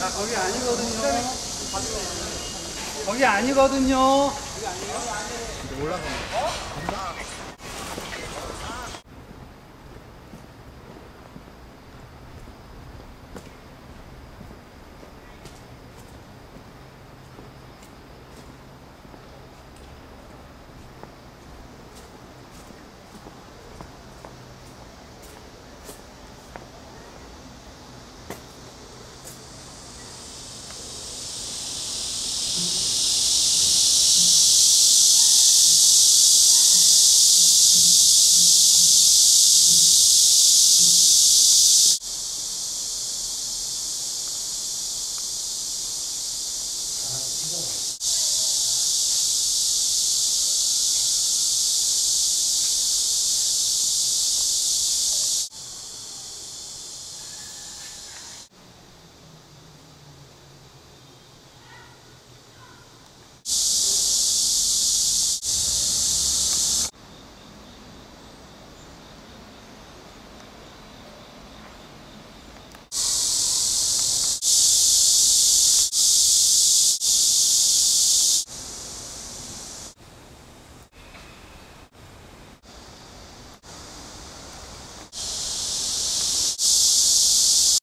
아, 거기 아니거든요. 거기 아니거든요. 거기 아니에요? 올라가. 어?